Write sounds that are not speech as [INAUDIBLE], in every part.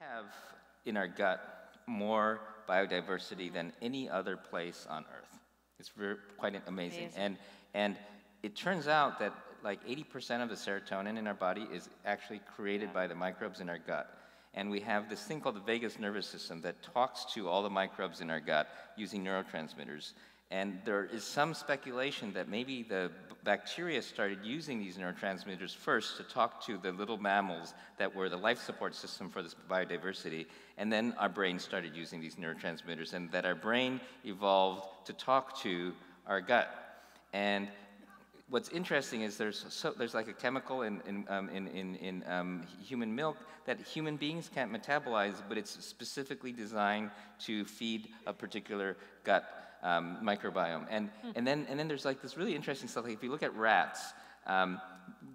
have in our gut more biodiversity than any other place on Earth. It's very, quite amazing. Amazing. And, and it turns out that like 80% of the serotonin in our body is actually created by the microbes in our gut. And we have this thing called the vagus nervous system that talks to all the microbes in our gut using neurotransmitters. And there is some speculation that maybe the bacteria started using these neurotransmitters first to talk to the little mammals that were the life support system for this biodiversity. And then our brain started using these neurotransmitters, and that our brain evolved to talk to our gut. And what's interesting is there's, so, there's like a chemical in, in, um, in, in, in um, human milk that human beings can't metabolize, but it's specifically designed to feed a particular gut um, microbiome. And, and, then, and then there's like this really interesting stuff. Like if you look at rats, um,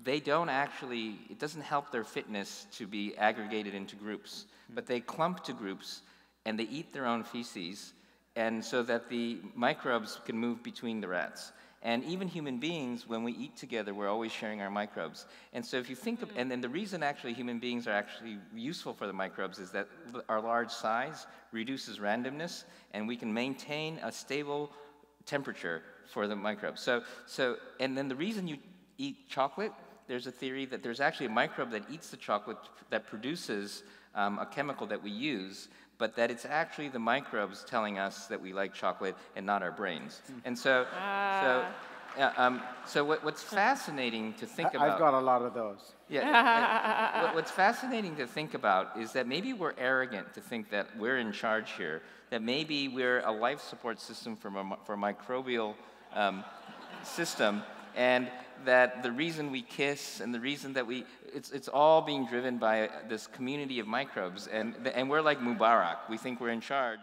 they don't actually, it doesn't help their fitness to be aggregated into groups, but they clump to groups and they eat their own feces, and so that the microbes can move between the rats. And even human beings, when we eat together, we're always sharing our microbes. And so if you think of, and then the reason actually human beings are actually useful for the microbes is that our large size reduces randomness, and we can maintain a stable temperature for the microbes. So, so, and then the reason you eat chocolate, there's a theory that there's actually a microbe that eats the chocolate that produces um, a chemical that we use, but that it's actually the microbes telling us that we like chocolate and not our brains. And so, so, yeah, um, so what, what's fascinating to think about. I've got a lot of those. Yeah. [LAUGHS] and what- what's fascinating to think about is that maybe we're arrogant to think that we're in charge here, that maybe we're a life support system for, a, for a microbial um, system, and that the reason we kiss and the reason that we, it's, it's all being driven by this community of microbes, and, and we're like Mubarak. We think we're in charge.